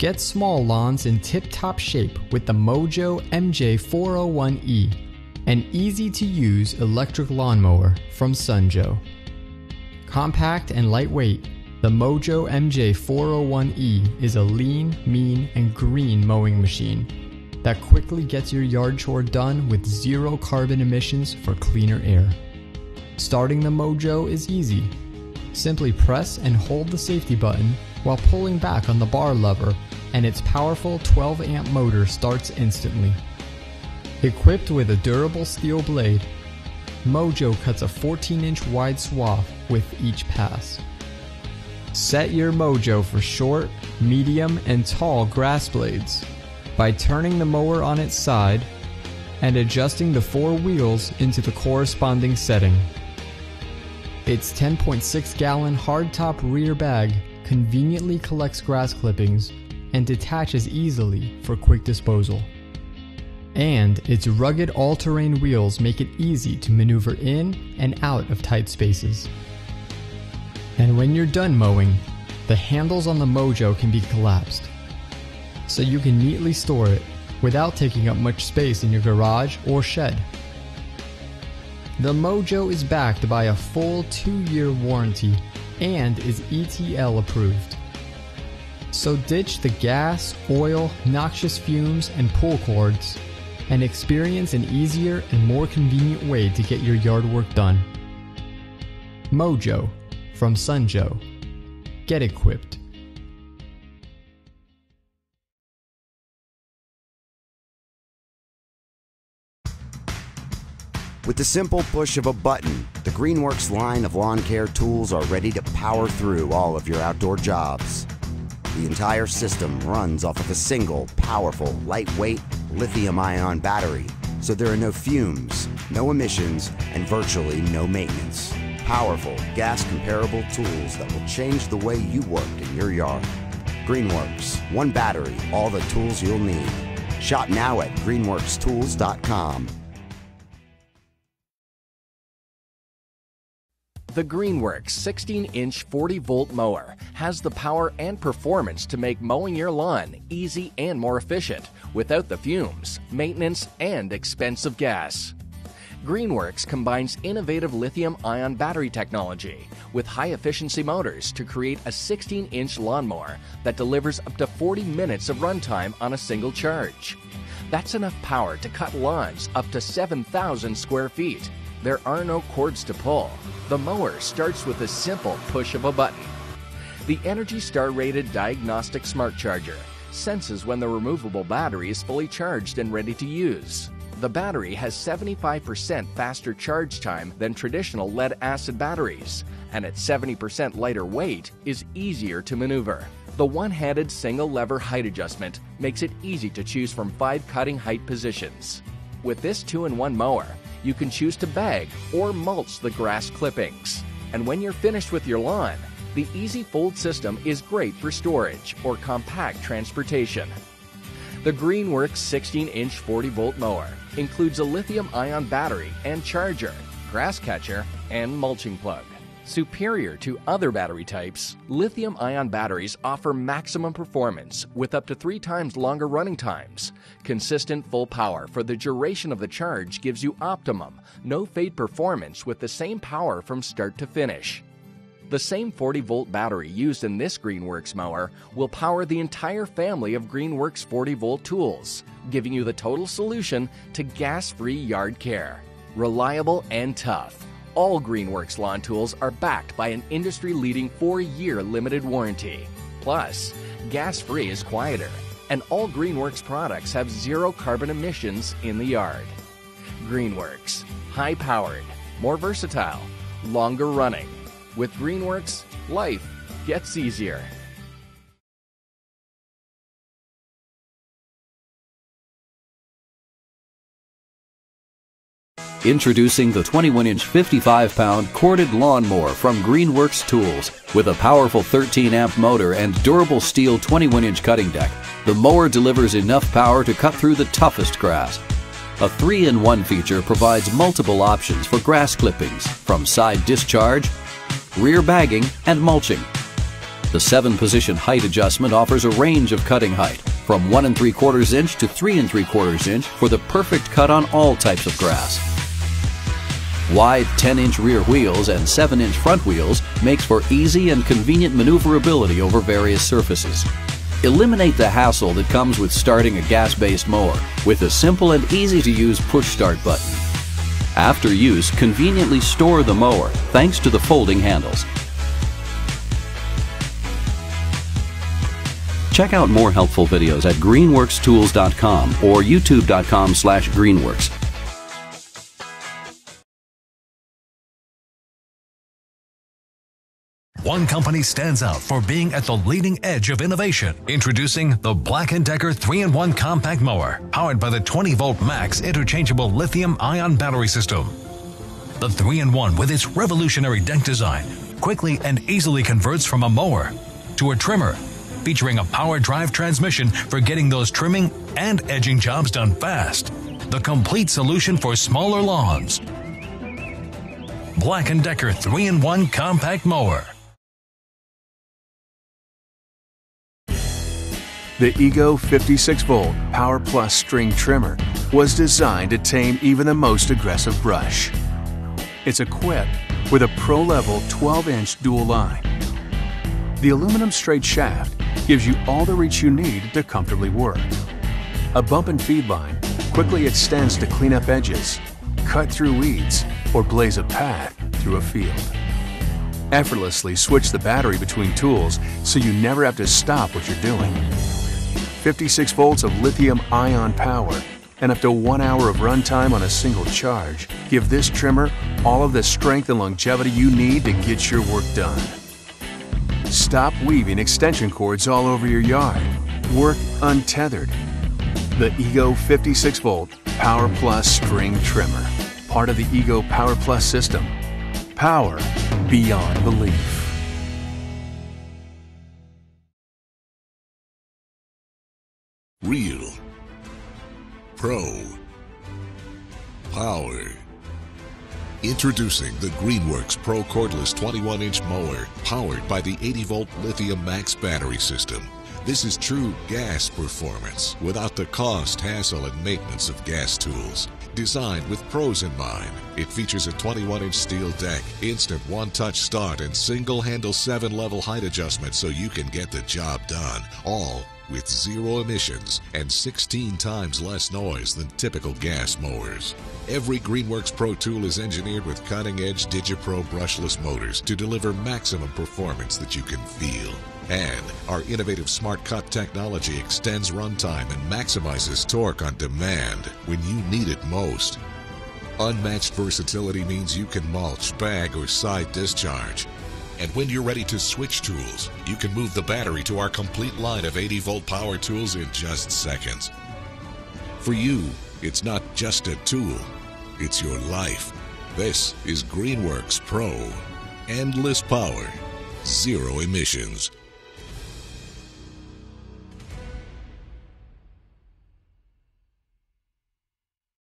Get small lawns in tip top shape with the Mow Joe MJ401E, an easy to use electric lawnmower from Sun Joe. Compact and lightweight, the Mow Joe MJ401E is a lean, mean, and green mowing machine that quickly gets your yard chore done with zero carbon emissions for cleaner air. Starting the Mow Joe is easy. Simply press and hold the safety button while pulling back on the bar lever, and its powerful 12 amp motor starts instantly. Equipped with a durable steel blade, Mow Joe cuts a 14 inch wide swath with each pass. Set your Mow Joe for short, medium, and tall grass blades by turning the mower on its side and adjusting the four wheels into the corresponding setting. Its 10.6 gallon hardtop rear bag conveniently collects grass clippings and detaches easily for quick disposal. And its rugged all terrain wheels make it easy to maneuver in and out of tight spaces. And when you're done mowing, the handles on the Mow Joe can be collapsed. So you can neatly store it without taking up much space in your garage or shed. The Mow Joe is backed by a full two year warranty and is ETL approved. So ditch the gas, oil, noxious fumes, and pull cords and experience an easier and more convenient way to get your yard work done. Mow Joe from Sun Joe. Get equipped. With the simple push of a button, the Greenworks line of lawn care tools are ready to power through all of your outdoor jobs. The entire system runs off of a single, powerful, lightweight lithium ion battery, so there are no fumes, no emissions, and virtually no maintenance. Powerful, gas comparable tools that will change the way you work in your yard. Greenworks, one battery, all the tools you'll need. Shop now at greenworkstools.com. The Greenworks 16 inch 40 volt mower has the power and performance to make mowing your lawn easy and more efficient without the fumes, maintenance, and expensive gas. Greenworks combines innovative lithium ion battery technology with high efficiency motors to create a 16 inch lawnmower that delivers up to 40 minutes of runtime on a single charge. That's enough power to cut lawns up to 7,000 square feet. There are no cords to pull. The mower starts with a simple push of a button. The Energy Star rated diagnostic smart charger senses when the removable battery is fully charged and ready to use. The battery has 75% faster charge time than traditional lead acid batteries, and at 70% lighter weight is easier to maneuver. The one handed single lever height adjustment makes it easy to choose from five cutting height positions. With this two in one mower, you can choose to bag or mulch the grass clippings. And when you're finished with your lawn, the Easy Fold system is great for storage or compact transportation. The Greenworks 16 inch 40 volt mower includes a lithium ion battery and charger, grass catcher, and mulching plug. Superior to other battery types, lithium ion batteries offer maximum performance with up to three times longer running times. Consistent full power for the duration of the charge gives you optimum, no fade performance with the same power from start to finish. The same 40 volt battery used in this Greenworks mower will power the entire family of Greenworks 40 volt tools, giving you the total solution to gas free yard care. Reliable and tough. All Greenworks lawn tools are backed by an industry leading 4 year limited warranty. Plus, gas free is quieter, and all Greenworks products have zero carbon emissions in the yard. Greenworks, high powered, more versatile, longer running. With Greenworks, life gets easier. Introducing the 21 inch 55 pound corded lawnmower from Greenworks Tools. With a powerful 13 amp motor and durable steel 21 inch cutting deck, the mower delivers enough power to cut through the toughest grass. A 3 in 1 feature provides multiple options for grass clippings, from side discharge, rear bagging, and mulching. The 7 position height adjustment offers a range of cutting height from 1 and 3 quarters inch to 3 and 3 quarters inch for the perfect cut on all types of grass. Wide 10 inch rear wheels and 7 inch front wheels makes for easy and convenient maneuverability over various surfaces. Eliminate the hassle that comes with starting a gas based mower with a simple and easy to use push start button. After use, conveniently store the mower thanks to the folding handles. Check out more helpful videos at greenworkstools.com or youtube.com slash greenworks. One company stands out for being at the leading edge of innovation. Introducing the Black & Decker 3-in-1 compact mower, powered by the 20-volt max interchangeable lithium-ion battery system. The 3-in-1 with its revolutionary deck design quickly and easily converts from a mower to a trimmer, featuring a power drive transmission for getting those trimming and edging jobs done fast. The complete solution for smaller lawns. Black & Decker 3-in-1 compact mower. The Ego 56 volt Power Plus string trimmer was designed to tame even the most aggressive brush. It's equipped with a pro level 12 inch dual line. The aluminum straight shaft gives you all the reach you need to comfortably work. A bump and feed line quickly extends to clean up edges, cut through weeds, or blaze a path through a field. Effortlessly switch the battery between tools so you never have to stop what you're doing. 56 volts of lithium ion power, and up to one hour of runtime on a single charge give this trimmer all of the strength and longevity you need to get your work done. Stop weaving extension cords all over your yard. Work untethered. The Ego 56 volt Power Plus string trimmer, part of the Ego Power Plus system. Power beyond belief. Real. Pro. Power. Introducing the Greenworks Pro Cordless 21 inch mower, powered by the 80 volt lithium max battery system. This is true gas performance without the cost, hassle, and maintenance of gas tools. Designed with pros in mind, it features a 21 inch steel deck, instant one touch start, and single handle 7 level height adjustment so you can get the job done. All with zero emissions and 16 times less noise than typical gas mowers. Every Greenworks Pro tool is engineered with cutting edge DigiPro brushless motors to deliver maximum performance that you can feel. And our innovative Smart Cut technology extends runtime and maximizes torque on demand when you need it most. Unmatched versatility means you can mulch, bag, or side discharge. And when you're ready to switch tools, you can move the battery to our complete line of 80 volt power tools in just seconds. For you, it's not just a tool, it's your life. This is Greenworks Pro. Endless power, zero emissions.